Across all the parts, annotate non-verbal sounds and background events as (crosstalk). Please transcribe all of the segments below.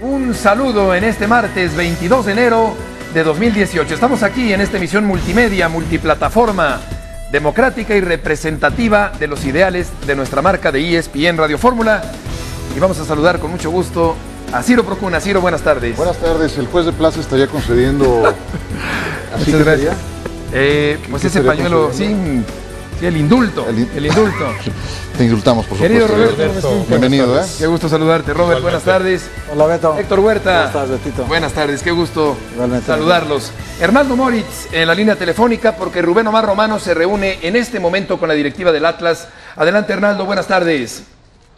Un saludo en este martes 22 de enero de 2018. Estamos aquí en esta emisión multimedia, multiplataforma, democrática y representativa de los ideales de nuestra marca de ESPN Radio Fórmula. Y vamos a saludar con mucho gusto a Ciro Procuna. Ciro, buenas tardes. Buenas tardes. El juez de plaza estaría concediendo. (laughs) ¿Así Muchas gracias. Eh, pues ese pañuelo, sí, sí, el indulto. El, indulto. (laughs) Te indultamos, por Querido supuesto. Querido Roberto, bienvenido, ¿eh? Qué gusto saludarte, Robert. Buenas tardes. Hola, Beto. Héctor Huerta. Buenas tardes, Betito. Buenas tardes, qué gusto saludarlos. Hernando Moritz en la línea telefónica porque Rubén Omar Romano se reúne en este momento con la directiva del Atlas. Adelante, Hernando, buenas tardes.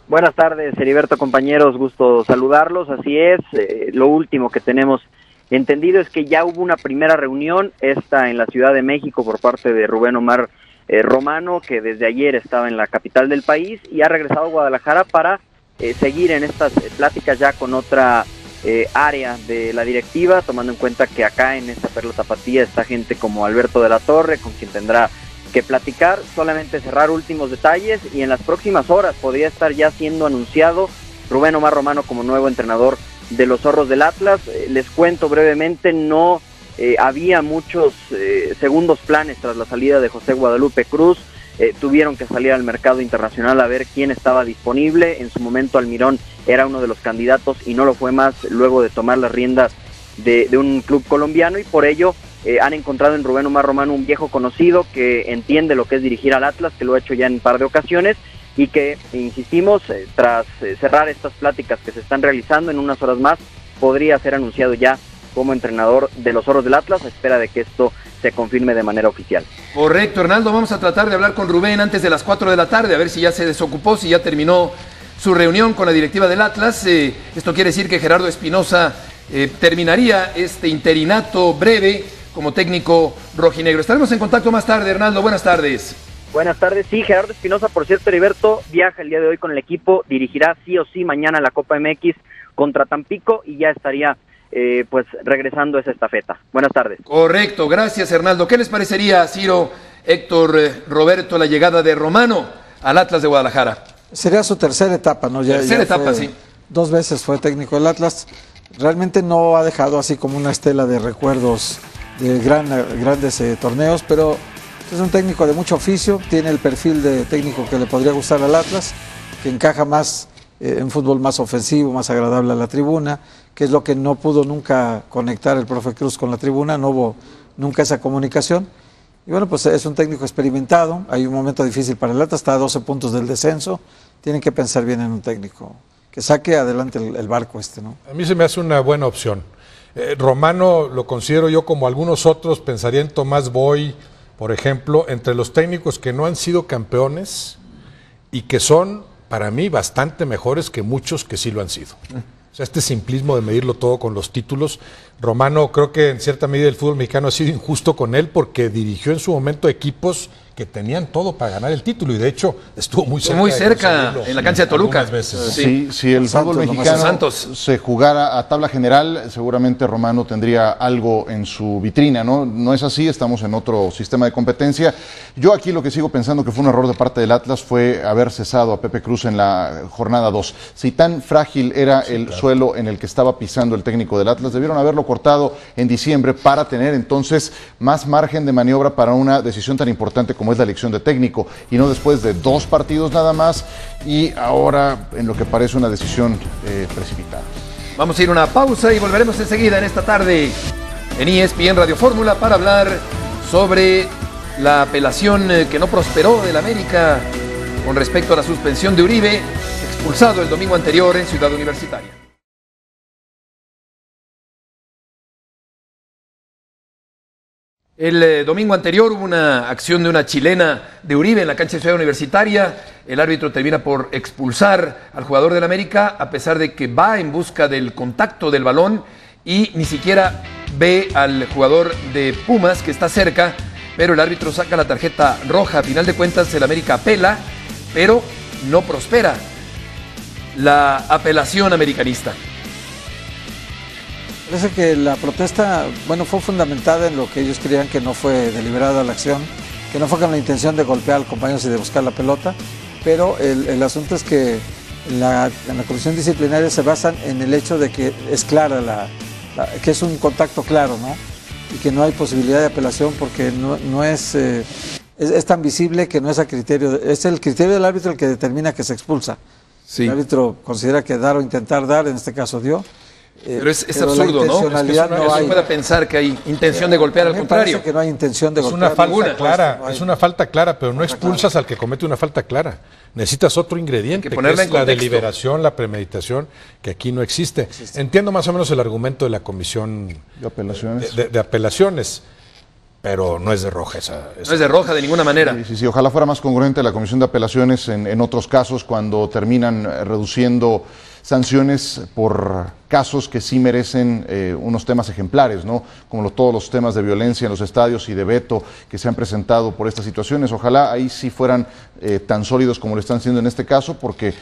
Buenas tardes, Heriberto, compañeros, gusto saludarlos. Así es, eh, lo último que tenemos entendido es que ya hubo una primera reunión, esta en la Ciudad de México por parte de Rubén Omar eh, Romano, que desde ayer estaba en la capital del país y ha regresado a Guadalajara para eh, seguir en estas pláticas ya con otra área de la directiva, tomando en cuenta que acá en esta Perla Tapatía está gente como Alberto de la Torre, con quien tendrá que platicar, solamente cerrar últimos detalles y en las próximas horas podría estar ya siendo anunciado Rubén Omar Romano como nuevo entrenador de los zorros del Atlas. Eh, les cuento brevemente, no eh, había muchos eh, segundos planes tras la salida de José Guadalupe Cruz. tuvieron que salir al mercado internacional a ver quién estaba disponible. En su momento Almirón era uno de los candidatos y no lo fue más luego de tomar las riendas de, un club colombiano y por ello eh, han encontrado en Rubén Omar Romano un viejo conocido que entiende lo que es dirigir al Atlas, que lo ha hecho ya en un par de ocasiones y que, insistimos, eh, tras eh, cerrar estas pláticas que se están realizando en unas horas más, podría ser anunciado ya como entrenador de los Oros del Atlas a espera de que esto se confirme de manera oficial. Correcto, Hernando, vamos a tratar de hablar con Rubén antes de las 4 de la tarde, a ver si ya se desocupó, si ya terminó su reunión con la directiva del Atlas. esto quiere decir que Gerardo Espinosa terminaría este interinato breve como técnico rojinegro. Estaremos en contacto más tarde, Hernando. Buenas tardes. Buenas tardes. Sí, Gerardo Espinosa, por cierto, Heriberto, viaja el día de hoy con el equipo, dirigirá sí o sí mañana la Copa MX contra Tampico y ya estaría eh, pues regresando a esa estafeta. Buenas tardes. Correcto, gracias Hernando. ¿Qué les parecería, Ciro, Héctor, eh, Roberto, la llegada de Romano al Atlas de Guadalajara? Sería su tercera etapa, ¿no? Ya, tercera etapa, sí. Dos veces fue técnico del Atlas. Realmente no ha dejado así como una estela de recuerdos de gran, grandes eh, torneos, pero es un técnico de mucho oficio, tiene el perfil de técnico que le podría gustar al Atlas, que encaja más eh, en fútbol más ofensivo, más agradable a la tribuna, que es lo que no pudo nunca conectar el profe Cruz con la tribuna, no hubo nunca esa comunicación. Y bueno, pues es un técnico experimentado, hay un momento difícil para el Atlas, está a 12 puntos del descenso, tienen que pensar bien en un técnico que saque adelante el, el barco este, ¿no? A mí se me hace una buena opción. Eh, Romano lo considero yo como algunos otros, pensaría en Tomás Boy, por ejemplo, entre los técnicos que no han sido campeones y que son, para mí, bastante mejores que muchos que sí lo han sido. O sea, este simplismo de medirlo todo con los títulos, Romano creo que en cierta medida el fútbol mexicano ha sido injusto con él porque dirigió en su momento equipos que tenían todo para ganar el título y de hecho estuvo muy cerca. Muy cerca en la cancha de Toluca. Veces, sí, si el fútbol mexicano se jugara a tabla general, seguramente Romano tendría algo en su vitrina, ¿no? No es así, estamos en otro sistema de competencia. Yo aquí lo que sigo pensando que fue un error de parte del Atlas fue haber cesado a Pepe Cruz en la jornada 2. Si tan frágil era el suelo en el que estaba pisando el técnico del Atlas, debieron haberlo cortado en diciembre para tener entonces más margen de maniobra para una decisión tan importante como como es la elección de técnico, y no después de dos partidos nada más y ahora en lo que parece una decisión eh, precipitada. Vamos a ir a una pausa y volveremos enseguida en esta tarde en ESPN Radio Fórmula para hablar sobre la apelación eh, que no prosperó del América con respecto a la suspensión de Uribe, expulsado el domingo anterior en Ciudad Universitaria. El eh, domingo anterior hubo una acción de una chilena de Uribe en la cancha de Ciudad Universitaria. El árbitro termina por expulsar al jugador del América a pesar de que va en busca del contacto del balón y ni siquiera ve al jugador de Pumas que está cerca, pero el árbitro saca la tarjeta roja. A final de cuentas el América apela, pero no prospera la apelación americanista. Parece que la protesta, bueno, fue fundamentada en lo que ellos creían que no fue deliberada la acción, que no fue con la intención de golpear al compañero y de buscar la pelota, pero el, asunto es que en la, comisión disciplinaria se basan en el hecho de que es clara la, que es un contacto claro, ¿no? Y que no hay posibilidad de apelación porque no, es, eh, es, tan visible que no es a criterio, es el criterio del árbitro el que determina que se expulsa. El árbitro considera que dar o intentar dar, en este caso dio, pero es, absurdo, ¿no? Es que no, hay, puede pensar que hay intención de golpear, al contrario. que no hay intención de es Una falta clara, Es una falta clara, pero no expulsas al que comete una falta clara. Necesitas otro ingrediente, que, es la deliberación, la premeditación, que aquí no existe. Entiendo más o menos el argumento de la comisión de apelaciones. De, apelaciones pero no es de roja esa, No es de roja de ninguna manera. Sí, sí, Ojalá fuera más congruente la comisión de apelaciones en, en otros casos cuando terminan reduciendo sanciones por casos que sí merecen eh, unos temas ejemplares, ¿no? Como todos los temas de violencia en los estadios y de veto que se han presentado por estas situaciones. Ojalá ahí sí fueran eh, tan sólidos como lo están siendo en este caso, porque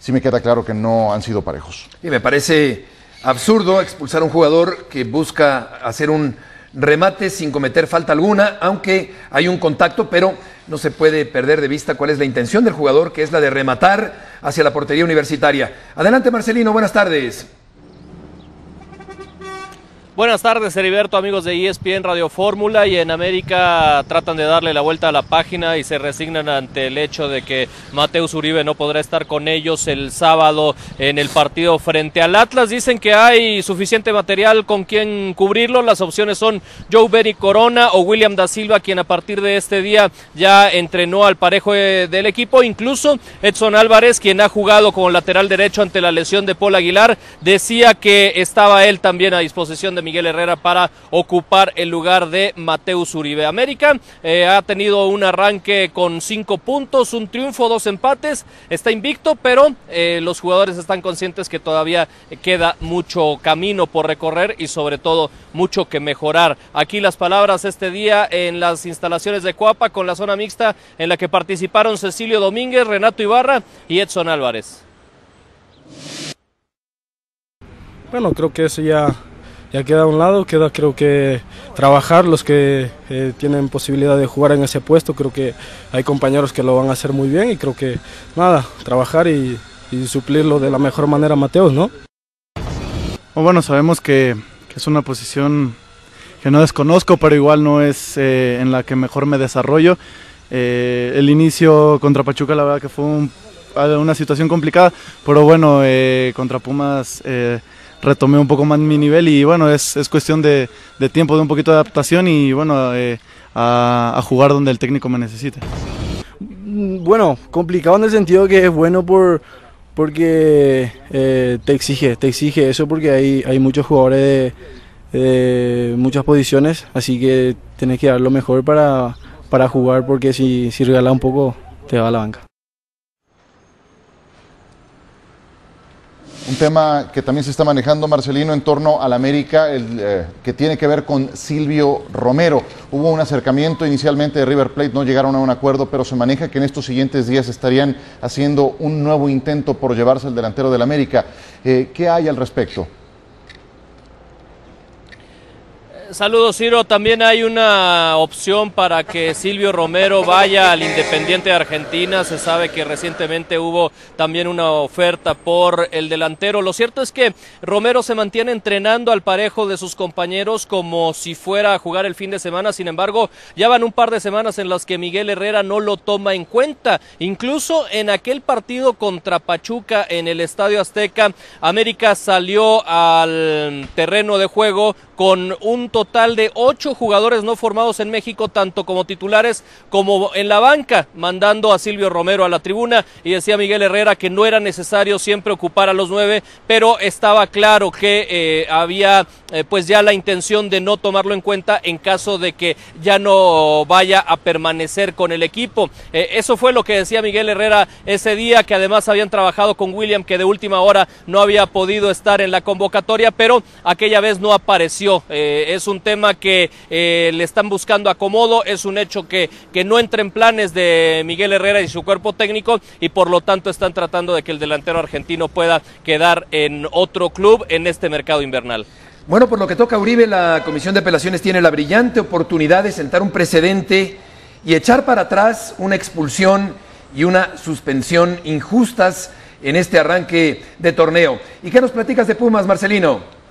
sí me queda claro que no han sido parejos. Y me parece absurdo expulsar a un jugador que busca hacer un remate sin cometer falta alguna, aunque hay un contacto, pero no se puede perder de vista cuál es la intención del jugador, que es la de rematar hacia la portería universitaria. Adelante Marcelino, buenas tardes. Buenas tardes, Heriberto, amigos de ESPN Radio Fórmula y en América tratan de darle la vuelta a la página y se resignan ante el hecho de que Mateus Uribe no podrá estar con ellos el sábado en el partido frente al Atlas. Dicen que hay suficiente material con quien cubrirlo. Las opciones son Joe Berry Corona o William da Silva, quien a partir de este día ya entrenó al parejo del equipo. Incluso Edson Álvarez, quien ha jugado como lateral derecho ante la lesión de Paul Aguilar, decía que estaba él también a disposición de Miguel Herrera para ocupar el lugar de Mateus Uribe. América eh, ha tenido un arranque con cinco puntos, un triunfo, dos empates, está invicto, pero eh, los jugadores están conscientes que todavía queda mucho camino por recorrer y sobre todo mucho que mejorar. Aquí las palabras este día en las instalaciones de Coapa con la zona mixta en la que participaron Cecilio Domínguez, Renato Ibarra y Edson Álvarez. Bueno, creo que eso ya ya queda a un lado, queda creo que trabajar los que eh, tienen posibilidad de jugar en ese puesto, creo que hay compañeros que lo van a hacer muy bien y creo que nada, trabajar y, suplirlo de la mejor manera Mateos, ¿no? Bueno, sabemos que, es una posición que no desconozco, pero igual no es eh, en la que mejor me desarrollo. Eh, el inicio contra Pachuca la verdad que fue una situación complicada, pero bueno, contra Pumas retomé un poco más mi nivel y bueno, es, es cuestión de, de, tiempo, de un poquito de adaptación y bueno, eh, a, a, jugar donde el técnico me necesite. Mm, bueno, complicado en el sentido que es bueno por porque eh, te exige, te exige eso porque hay, hay muchos jugadores de, de muchas posiciones, así que tienes que dar lo mejor para, para jugar porque si, si regalas un poco te va a la banca. Un tema que también se está manejando, Marcelino, en torno al América, el, eh, que tiene que ver con Silvio Romero. Hubo un acercamiento inicialmente de River Plate, no llegaron a un acuerdo, pero se maneja que en estos siguientes días estarían haciendo un nuevo intento por llevarse al delantero del América. Eh, ¿Qué hay al respecto? Saludos, Ciro. También hay una opción para que Silvio Romero vaya al Independiente de Argentina. Se sabe que recientemente hubo también una oferta por el delantero. Lo cierto es que Romero se mantiene entrenando al parejo de sus compañeros como si fuera a jugar el fin de semana. Sin embargo, ya van un par de semanas en las que Miguel Herrera no lo toma en cuenta. Incluso en aquel partido contra Pachuca en el Estadio Azteca, América salió al terreno de juego con un total de ocho jugadores no formados en México, tanto como titulares como en la banca, mandando a Silvio Romero a la tribuna y decía Miguel Herrera que no era necesario siempre ocupar a los nueve, pero estaba claro que eh, había eh, pues ya la intención de no tomarlo en cuenta en caso de que ya no vaya a permanecer con el equipo. Eh, eso fue lo que decía Miguel Herrera ese día, que además habían trabajado con William, que de última hora no había podido estar en la convocatoria, pero aquella vez no apareció eh, es un tema que eh, le están buscando acomodo, es un hecho que, que no entra en planes de Miguel Herrera y su cuerpo técnico y por lo tanto están tratando de que el delantero argentino pueda quedar en otro club en este mercado invernal. Bueno, por lo que toca a Uribe, la Comisión de Apelaciones tiene la brillante oportunidad de sentar un precedente y echar para atrás una expulsión y una suspensión injustas en este arranque de torneo. ¿Y qué nos platicas de Pumas, Marcelino?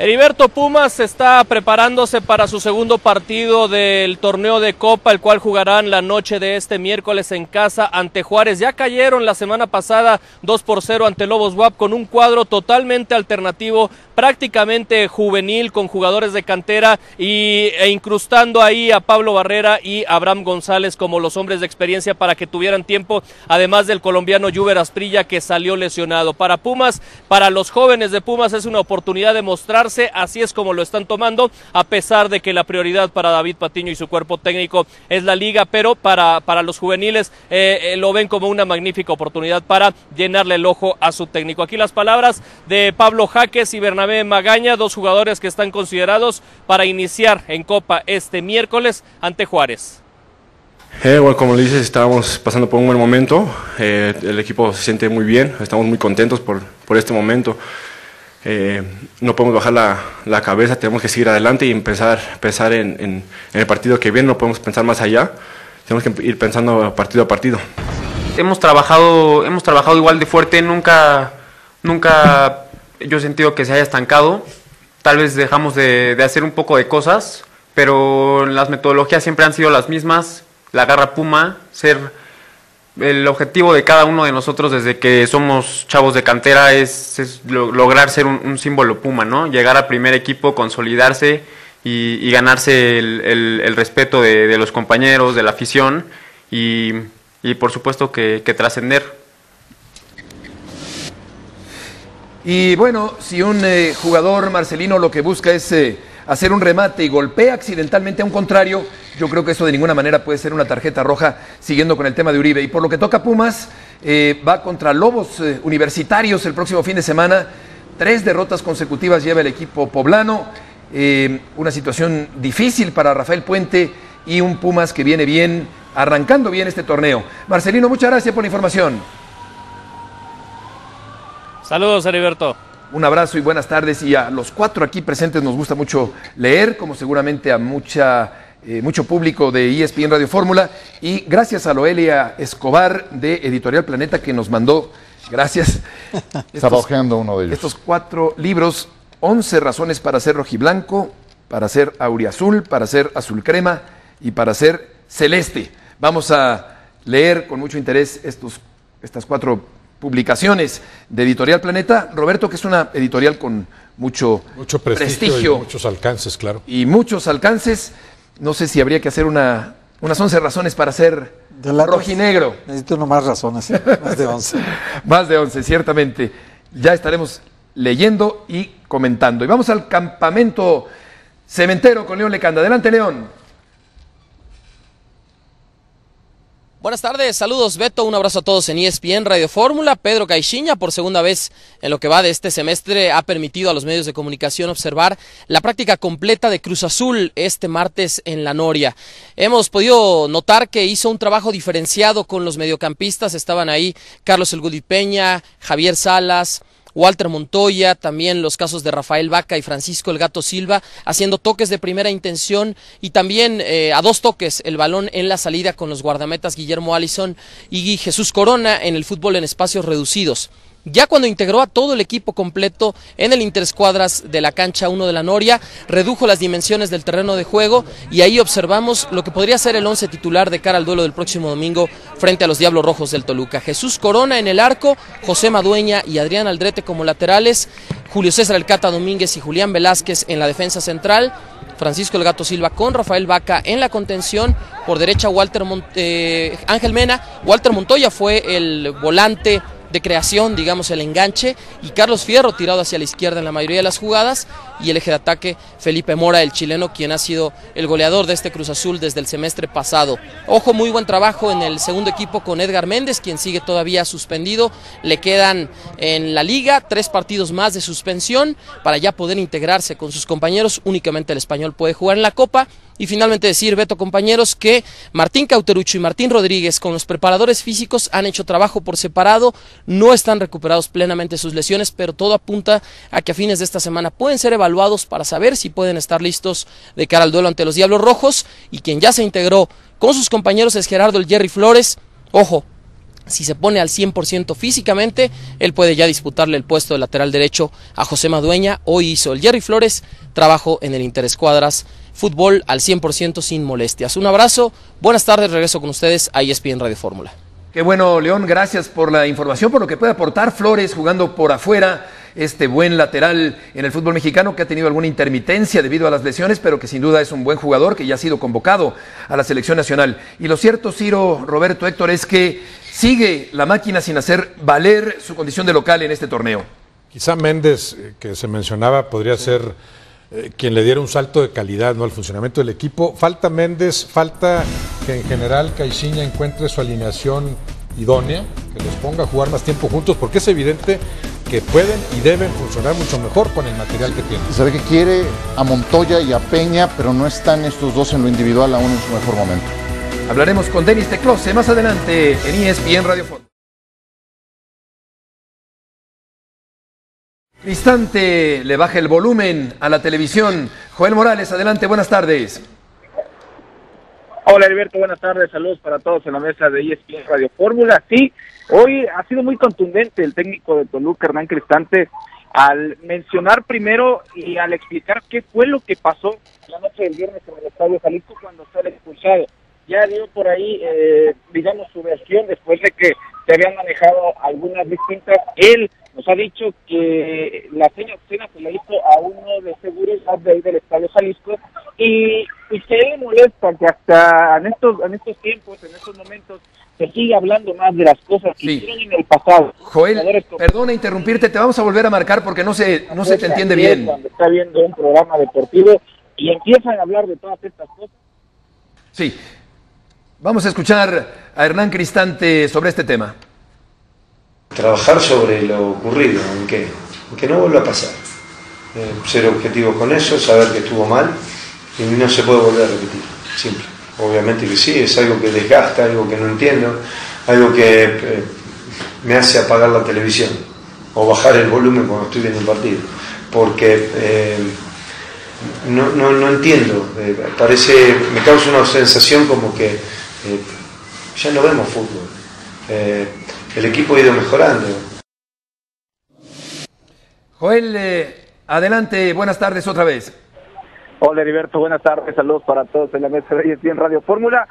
Heriberto Pumas está preparándose para su segundo partido del torneo de Copa, el cual jugarán la noche de este miércoles en casa ante Juárez. Ya cayeron la semana pasada 2 por 0 ante Lobos WAP con un cuadro totalmente alternativo, prácticamente juvenil, con jugadores de cantera y, e incrustando ahí a Pablo Barrera y Abraham González como los hombres de experiencia para que tuvieran tiempo, además del colombiano Juber Asprilla que salió lesionado. Para Pumas, para los jóvenes de Pumas es una oportunidad de mostrar así es como lo están tomando, a pesar de que la prioridad para David Patiño y su cuerpo técnico es la liga, pero para, para los juveniles eh, eh, lo ven como una magnífica oportunidad para llenarle el ojo a su técnico. Aquí las palabras de Pablo Jaques y Bernabé Magaña, dos jugadores que están considerados para iniciar en Copa este miércoles ante Juárez. Eh, como le dices, estábamos pasando por un buen momento. el equipo se siente muy bien, estamos muy contentos por, por este momento. Eh, no podemos bajar la, la, cabeza, tenemos que seguir adelante y empezar, pensar en, en, el partido que viene, no podemos pensar más allá, tenemos que ir pensando partido a partido. Hemos trabajado, hemos trabajado igual de fuerte, nunca, nunca yo he sentido que se haya estancado, tal vez dejamos de, de hacer un poco de cosas, pero las metodologías siempre han sido las mismas, la garra puma, ser el objetivo de cada uno de nosotros desde que somos chavos de cantera es, lograr ser un, símbolo Puma, ¿no? Llegar al primer equipo, consolidarse y, ganarse el, respeto de, los compañeros, de la afición y, por supuesto que, trascender. Y bueno, si un eh, jugador marcelino lo que busca es eh, hacer un remate y golpea accidentalmente a un contrario, yo creo que eso de ninguna manera puede ser una tarjeta roja, siguiendo con el tema de Uribe. Y por lo que toca Pumas, eh, va contra Lobos eh, Universitarios el próximo fin de semana. Tres derrotas consecutivas lleva el equipo poblano. Eh, una situación difícil para Rafael Puente y un Pumas que viene bien, arrancando bien este torneo. Marcelino, muchas gracias por la información. Saludos, Heriberto. Un abrazo y buenas tardes. Y a los cuatro aquí presentes nos gusta mucho leer, como seguramente a mucha, eh, mucho público de ESPN Radio Fórmula. Y gracias a Loelia Escobar de Editorial Planeta que nos mandó, gracias. (laughs) Estaba hojeando uno de ellos. Estos cuatro libros, 11 razones para ser rojiblanco, para ser auriazul, para ser azul crema y para ser celeste. Vamos a leer con mucho interés estos, estas cuatro publicaciones de Editorial Planeta. Roberto, que es una editorial con mucho, mucho prestigio, y muchos alcances, claro. Y muchos alcances. No sé si habría que hacer una, unas 11 razones para ser rojinegro. Necesito no más razones, más de 11. (laughs) más de 11, ciertamente. Ya estaremos leyendo y comentando. Y vamos al campamento cementero con León Lecanda. Adelante, León. Buenas tardes, saludos Beto, un abrazo a todos en ESPN Radio Fórmula. Pedro Caixinha, por segunda vez en lo que va de este semestre, ha permitido a los medios de comunicación observar la práctica completa de Cruz Azul este martes en La Noria. Hemos podido notar que hizo un trabajo diferenciado con los mediocampistas, estaban ahí Carlos El Peña, Javier Salas, Walter Montoya, también los casos de Rafael Vaca y Francisco El Gato Silva, haciendo toques de primera intención y también eh, a dos toques el balón en la salida con los guardametas Guillermo Allison y Jesús Corona en el fútbol en espacios reducidos. Ya cuando integró a todo el equipo completo en el interescuadras de la cancha 1 de la Noria, redujo las dimensiones del terreno de juego y ahí observamos lo que podría ser el once titular de cara al duelo del próximo domingo frente a los Diablos Rojos del Toluca. Jesús Corona en el arco, José Madueña y Adrián Aldrete como laterales, Julio César Elcata Domínguez y Julián Velázquez en la defensa central. Francisco El Gato Silva con Rafael Vaca en la contención. Por derecha Walter eh, Ángel Mena. Walter Montoya fue el volante de creación, digamos, el enganche, y Carlos Fierro tirado hacia la izquierda en la mayoría de las jugadas, y el eje de ataque Felipe Mora, el chileno, quien ha sido el goleador de este Cruz Azul desde el semestre pasado. Ojo, muy buen trabajo en el segundo equipo con Edgar Méndez, quien sigue todavía suspendido. Le quedan en la liga tres partidos más de suspensión para ya poder integrarse con sus compañeros. Únicamente el español puede jugar en la Copa. Y finalmente decir, Beto, compañeros, que Martín Cauterucho y Martín Rodríguez con los preparadores físicos han hecho trabajo por separado, no están recuperados plenamente sus lesiones, pero todo apunta a que a fines de esta semana pueden ser evaluados para saber si pueden estar listos de cara al duelo ante los Diablos Rojos. Y quien ya se integró con sus compañeros es Gerardo el Jerry Flores. Ojo, si se pone al 100% físicamente, él puede ya disputarle el puesto de lateral derecho a José Madueña. Hoy hizo el Jerry Flores, trabajo en el Interescuadras, fútbol al 100% sin molestias. Un abrazo, buenas tardes, regreso con ustedes a ESPN Radio Fórmula. Qué bueno, León, gracias por la información, por lo que puede aportar Flores jugando por afuera este buen lateral en el fútbol mexicano que ha tenido alguna intermitencia debido a las lesiones, pero que sin duda es un buen jugador que ya ha sido convocado a la selección nacional. Y lo cierto, Ciro, Roberto, Héctor, es que sigue la máquina sin hacer valer su condición de local en este torneo. Quizá Méndez, eh, que se mencionaba, podría ser eh, quien le diera un salto de calidad ¿no? al funcionamiento del equipo. Falta Méndez, falta que en general Caixinha encuentre su alineación idónea, que los ponga a jugar más tiempo juntos, porque es evidente que pueden y deben funcionar mucho mejor con el material que tienen. Se ve que quiere a Montoya y a Peña, pero no están estos dos en lo individual aún en su mejor momento. Hablaremos con Denis Teclose más adelante en ESPN Radio Fútbol. Instante, le baja el volumen a la televisión. Joel Morales, adelante, buenas tardes. Hola Alberto, buenas tardes, saludos para todos en la mesa de ESPN Radio Fórmula. Sí, hoy ha sido muy contundente el técnico de Toluca, Hernán Cristante, al mencionar primero y al explicar qué fue lo que pasó la noche del viernes en el Estadio Jalisco cuando sale expulsado. Ya dio por ahí, eh, digamos, su versión después de que se habían manejado algunas distintas. Él nos ha dicho que la seña obscena se le hizo a uno de seguridad de ahí del Estadio Jalisco y, y que le molesta que hasta en estos, en estos tiempos, en estos momentos, se sigue hablando más de las cosas que hicieron en el pasado. Joel, perdona interrumpirte, te vamos a volver a marcar porque no se, no se te entiende bien. Cuando está viendo un programa deportivo y empiezan a hablar de todas estas cosas. Sí, vamos a escuchar a Hernán Cristante sobre este tema trabajar sobre lo ocurrido, aunque, aunque no vuelva a pasar. Eh, ser objetivo con eso, saber que estuvo mal y no se puede volver a repetir, simple. Obviamente que sí, es algo que desgasta, algo que no entiendo, algo que eh, me hace apagar la televisión o bajar el volumen cuando estoy viendo un partido, porque eh, no, entiendo, parece, me causa una sensación como que ya no vemos fútbol el equipo ha ido mejorando. Joel, eh, adelante, buenas tardes otra vez. Hola Heriberto, buenas tardes, saludos para todos en la mesa de en Radio Fórmula.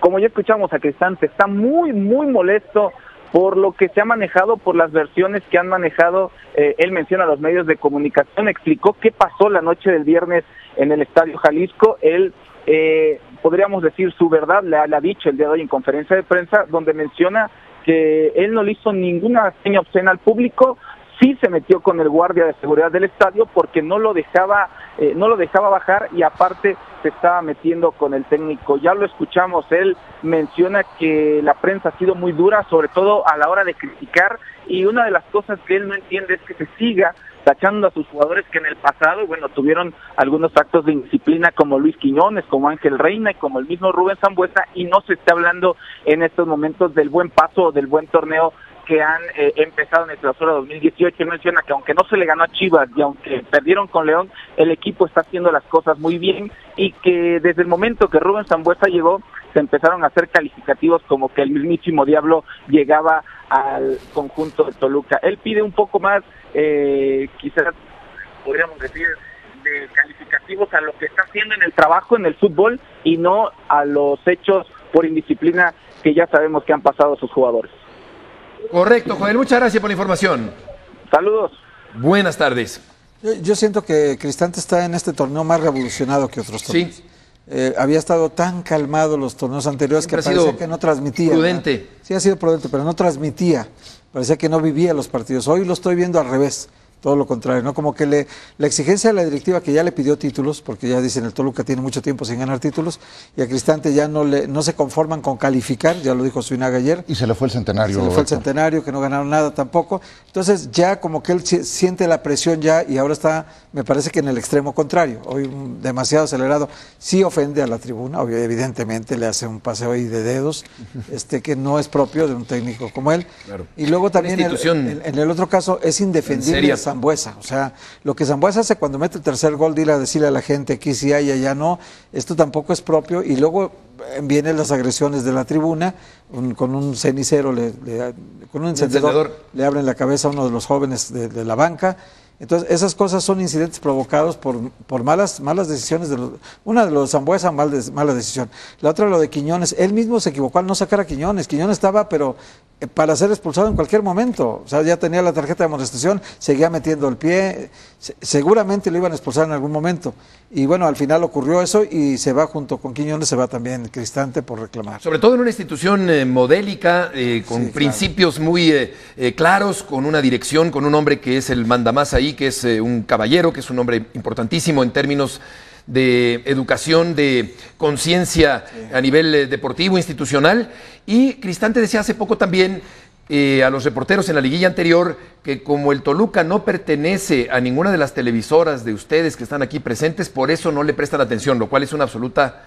Como ya escuchamos a Cristante, está muy, muy molesto por lo que se ha manejado, por las versiones que han manejado. Eh, él menciona los medios de comunicación, explicó qué pasó la noche del viernes en el Estadio Jalisco. Él, eh, podríamos decir su verdad, le ha, le ha dicho el día de hoy en conferencia de prensa, donde menciona que él no le hizo ninguna seña obscena al público, sí se metió con el guardia de seguridad del estadio porque no lo dejaba eh, no lo dejaba bajar y aparte se estaba metiendo con el técnico. Ya lo escuchamos él menciona que la prensa ha sido muy dura sobre todo a la hora de criticar y una de las cosas que él no entiende es que se siga tachando a sus jugadores que en el pasado, bueno, tuvieron algunos actos de indisciplina como Luis Quiñones, como Ángel Reina y como el mismo Rubén Zambuesa y no se está hablando en estos momentos del buen paso o del buen torneo que han eh, empezado en el clausura 2018 menciona que aunque no se le ganó a Chivas y aunque perdieron con León, el equipo está haciendo las cosas muy bien y que desde el momento que Rubén Zambuesa llegó se empezaron a hacer calificativos como que el mismísimo diablo llegaba al conjunto de Toluca. Él pide un poco más, eh, quizás podríamos decir, de calificativos a lo que está haciendo en el trabajo, en el fútbol, y no a los hechos por indisciplina que ya sabemos que han pasado sus jugadores. Correcto, Joel, muchas gracias por la información. Saludos. Buenas tardes. Yo, siento que Cristante está en este torneo más revolucionado que otros torneos. Sí. Eh, había estado tan calmado los torneos anteriores que parecía que no transmitía. Prudente. Sí, ha sido prudente, pero no transmitía. Parecía que no vivía los partidos. Hoy lo estoy viendo al revés todo lo contrario, ¿no? Como que le, la exigencia de la directiva que ya le pidió títulos, porque ya dicen el Toluca tiene mucho tiempo sin ganar títulos, y a Cristante ya no le, no se conforman con calificar, ya lo dijo Suinaga ayer. Y se le fue el centenario. Se le fue el centenario, que no ganaron nada tampoco. Entonces ya como que él siente la presión ya y ahora está, me parece que en el extremo contrario, hoy demasiado acelerado. Sí ofende a la tribuna, obvio, evidentemente le hace un paseo ahí de dedos, este que no es propio de un técnico como él. Y luego también en, el otro caso es indefendible Zambuesa. O sea, lo que Zambuesa hace cuando mete el tercer gol, dile a decirle a la gente aquí sí hay, allá no, esto tampoco es propio. Y luego eh, vienen las agresiones de la tribuna, con un cenicero, le, con un encendedor, le abren la cabeza a uno de los jóvenes de la banca entonces, esas cosas son incidentes provocados por, por malas, malas decisiones. De los, una de los Zambuesa, mal mala decisión. La otra, lo de Quiñones. Él mismo se equivocó al no sacar a Quiñones. Quiñones estaba, pero eh, para ser expulsado en cualquier momento. O sea, ya tenía la tarjeta de amonestación, seguía metiendo el pie. seguramente lo iban a expulsar en algún momento. Y bueno, al final ocurrió eso y se va junto con Quiñones, se va también Cristante por reclamar. Sobre todo en una institución eh, modélica, eh, con principios muy claros, con una dirección, con un hombre que es el mandamás ahí, que es un caballero, que es un hombre importantísimo en términos de educación, de conciencia a nivel eh, deportivo, institucional. Y Cristante decía hace poco también a los reporteros en la liguilla anterior que como el Toluca no pertenece a ninguna de las televisoras de ustedes que están aquí presentes, por eso no le prestan atención, lo cual es una absoluta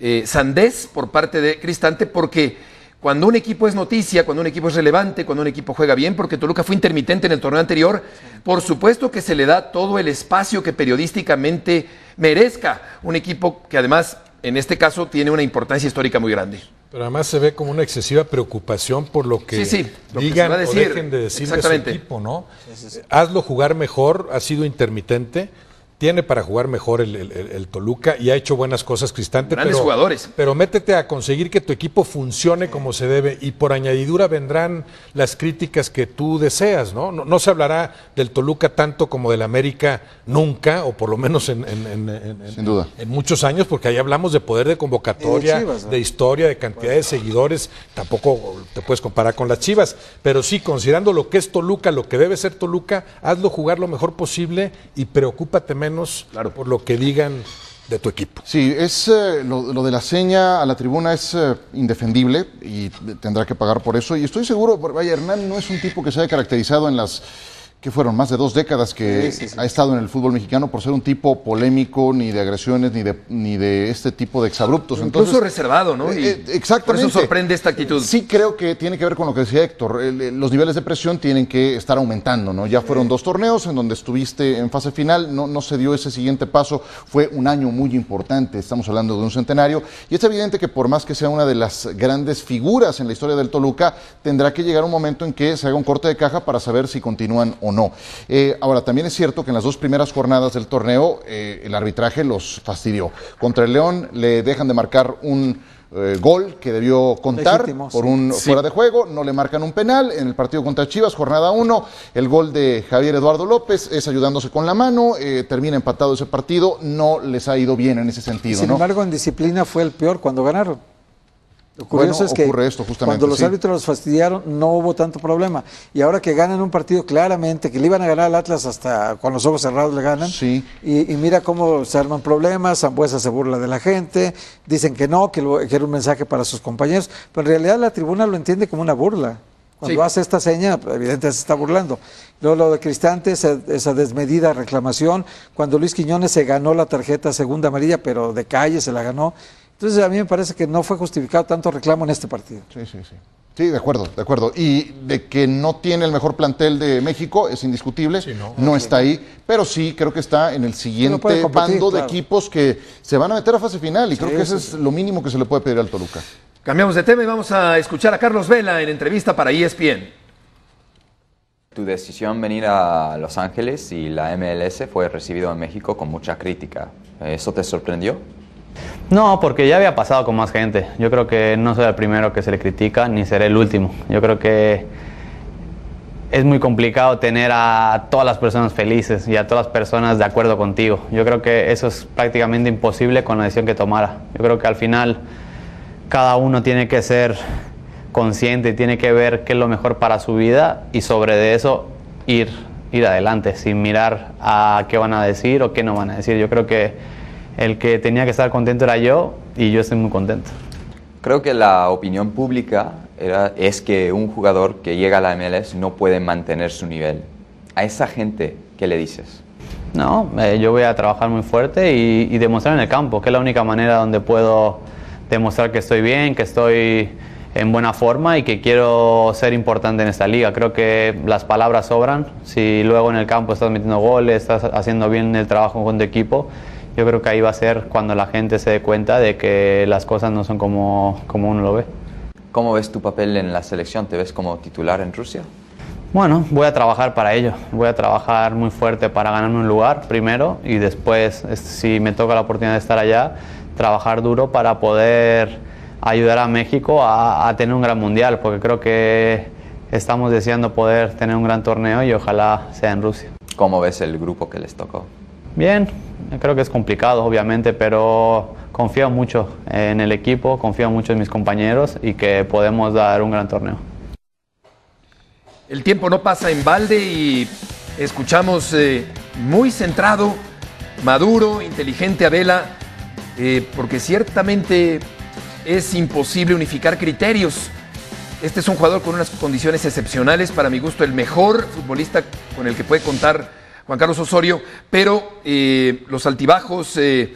eh, sandez por parte de Cristante, porque cuando un equipo es noticia, cuando un equipo es relevante, cuando un equipo juega bien, porque Toluca fue intermitente en el torneo anterior, por supuesto que se le da todo el espacio que periodísticamente merezca un equipo que además en este caso tiene una importancia histórica muy grande. Pero además se ve como una excesiva preocupación por lo que digan o dejen de decir de su equipo, ¿no? Hazlo jugar mejor, ha sido intermitente tiene para jugar mejor el, Toluca y ha hecho buenas cosas Cristante. Grandes pero, jugadores. Pero métete a conseguir que tu equipo funcione como se debe y por añadidura vendrán las críticas que tú deseas, ¿no? No, se hablará del Toluca tanto como del América nunca, o por lo menos en, Sin duda. en muchos años, porque ahí hablamos de poder de convocatoria, de, historia, de cantidad de seguidores. Tampoco te puedes comparar con las Chivas, pero sí, considerando lo que es Toluca, lo que debe ser Toluca, hazlo jugar lo mejor posible y preocúpate menos claro. por lo que digan de tu equipo. Sí, es eh, lo, de la seña a la tribuna es eh, indefendible y tendrá que pagar por eso. Y estoy seguro, vaya, Hernán no es un tipo que se haya caracterizado en las que fueron más de dos décadas que ha estado en el fútbol mexicano por ser un tipo polémico, ni de agresiones, ni de, ni de este tipo de exabruptos. Incluso reservado, ¿no? Eh, exactamente. Por eso sorprende esta actitud. Sí creo que tiene que ver con lo que decía Héctor. los niveles de presión tienen que estar aumentando, ¿no? Ya fueron dos torneos en donde estuviste en fase final, no, no se dio ese siguiente paso. Fue un año muy importante, estamos hablando de un centenario. Y es evidente que por más que sea una de las grandes figuras en la historia del Toluca, tendrá que llegar un momento en que se haga un corte de caja para saber si continúan o no. Eh, ahora, también es cierto que en las dos primeras jornadas del torneo eh, el arbitraje los fastidió. Contra el León le dejan de marcar un eh, gol que debió contar por un fuera de juego, no le marcan un penal. En el partido contra Chivas, jornada 1, el gol de Javier Eduardo López es ayudándose con la mano, termina empatado ese partido, no les ha ido bien en ese sentido. Sin embargo, en disciplina fue el peor cuando ganaron. Lo curioso es que esto, cuando los árbitros los fastidiaron no hubo tanto problema. Y ahora que ganan un partido claramente, que le iban a ganar al Atlas hasta con los ojos cerrados le ganan. Sí. Y, mira cómo se arman problemas, Zambuesa se burla de la gente, dicen que no, que, era un mensaje para sus compañeros, pero en realidad la tribuna lo entiende como una burla. Cuando hace esta seña, evidentemente se está burlando. Luego lo de Cristante, esa, esa, desmedida reclamación. Cuando Luis Quiñones se ganó la tarjeta segunda amarilla, pero de calle se la ganó. Entonces a mí me parece que no fue justificado tanto reclamo en este partido. Sí, sí, sí. Sí, de acuerdo, de acuerdo. Y de que no tiene el mejor plantel de México es indiscutible, no, está ahí, pero sí creo que está en el siguiente bando de equipos que se van a meter a fase final y creo que eso es lo mínimo que se le puede pedir al Toluca. Cambiamos de tema y vamos a escuchar a Carlos Vela en entrevista para ESPN. Tu decisión venir a Los Ángeles y la MLS fue recibido en México con mucha crítica. ¿Eso te sorprendió? No, porque ya había pasado con más gente. Yo creo que no soy el primero que se le critica, ni seré el último. Yo creo que es muy complicado tener a todas las personas felices y a todas las personas de acuerdo contigo. Yo creo que eso es prácticamente imposible con la decisión que tomara. Yo creo que al final cada uno tiene que ser consciente, tiene que ver qué es lo mejor para su vida y sobre eso ir, ir adelante sin mirar a qué van a decir o qué no van a decir. Yo creo que el que tenía que estar contento era yo y yo estoy muy contento. Creo que la opinión pública era, es que un jugador que llega a la MLS no puede mantener su nivel. A esa gente, ¿qué le dices? No, eh, yo voy a trabajar muy fuerte y, y, demostrar en el campo, que es la única manera donde puedo demostrar que estoy bien, que estoy en buena forma y que quiero ser importante en esta liga. Creo que las palabras sobran. Si luego en el campo estás metiendo goles, estás haciendo bien el trabajo con tu equipo, yo creo que ahí va a ser cuando la gente se dé cuenta de que las cosas no son como, como uno lo ve. ¿Cómo ves tu papel en la selección? ¿Te ves como titular en Rusia? Bueno, voy a trabajar para ello. Voy a trabajar muy fuerte para ganarme un lugar primero y después, si me toca la oportunidad de estar allá, trabajar duro para poder ayudar a México a, tener un gran mundial, porque creo que estamos deseando poder tener un gran torneo y ojalá sea en Rusia. ¿Cómo ves el grupo que les tocó? Bien, creo que es complicado, obviamente, pero confío mucho en el equipo, confío mucho en mis compañeros y que podemos dar un gran torneo. El tiempo no pasa en balde y escuchamos eh, muy centrado, maduro, inteligente a Vela, eh, porque ciertamente es imposible unificar criterios. Este es un jugador con unas condiciones excepcionales, para mi gusto el mejor futbolista con el que puede contar Juan Carlos Osorio, pero eh, los altibajos eh,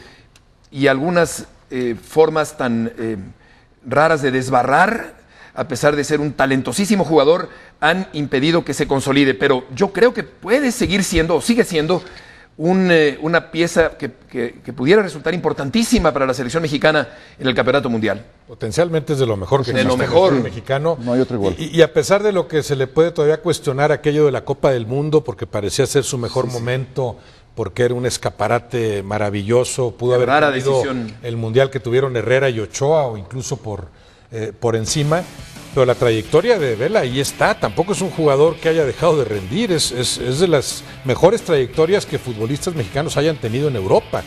y algunas eh, formas tan raras de desbarrar, a pesar de ser un talentosísimo jugador, han impedido que se consolide. Pero yo creo que puede seguir siendo, o sigue siendo, eh, una pieza que, pudiera resultar importantísima para la selección mexicana en el Campeonato Mundial. Potencialmente es de lo mejor que de lo mejor mexicano. No hay otro igual. Y, a pesar de lo que se le puede todavía cuestionar aquello de la Copa del Mundo, porque parecía ser su mejor momento, porque era un escaparate maravilloso, pudo haber tenido el mundial que tuvieron Herrera y Ochoa o incluso por, eh, por encima pero la trayectoria de Vela ahí está. Tampoco es un jugador que haya dejado de rendir. Es, es, de las mejores trayectorias que futbolistas mexicanos hayan tenido en Europa.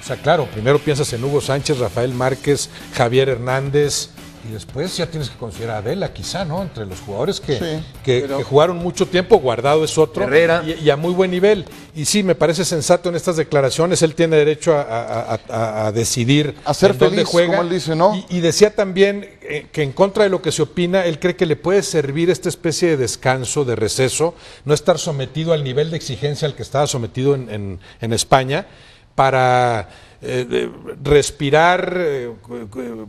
O sea, claro, primero piensas en Hugo Sánchez, Rafael Márquez, Javier Hernández, y después ya tienes que considerar a Vela, quizá, ¿no? Entre los jugadores que, que, jugaron mucho tiempo, Guardado es otro. Herrera. Y, a muy buen nivel. Y sí, me parece sensato en estas declaraciones. Él tiene derecho a, decidir a ser en dónde juega. Como él dice, ¿no? Y, decía también eh, que en contra de lo que se opina, él cree que le puede servir esta especie de descanso, de receso, no estar sometido al nivel de exigencia al que estaba sometido en, en España, para eh, respirar, eh,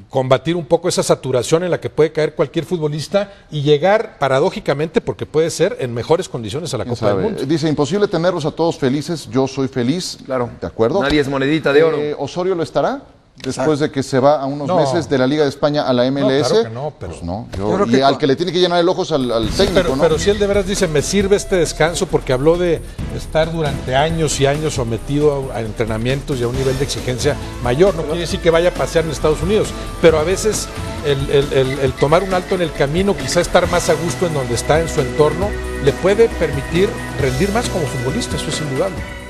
combatir un poco esa saturación en la que puede caer cualquier futbolista y llegar paradójicamente, porque puede ser, en mejores condiciones a la Copa del Mundo. Dice, imposible tenerlos a todos felices, yo soy feliz. Claro. ¿De acuerdo? Nadie es monedita de oro. Eh, ¿Osorio lo estará? Después de que se va a unos meses de la Liga de España a la MLS. No, claro que no, pero pues no. y al que le tiene que llenar el ojo es al, técnico, pero, ¿no? Pero si él de veras dice, me sirve este descanso porque habló de estar durante años y años sometido a, entrenamientos y a un nivel de exigencia mayor. No quiere decir que vaya a pasear en Estados Unidos, pero a veces el, tomar un alto en el camino, quizá estar más a gusto en donde está, en su entorno, le puede permitir rendir más como futbolista, eso es indudable.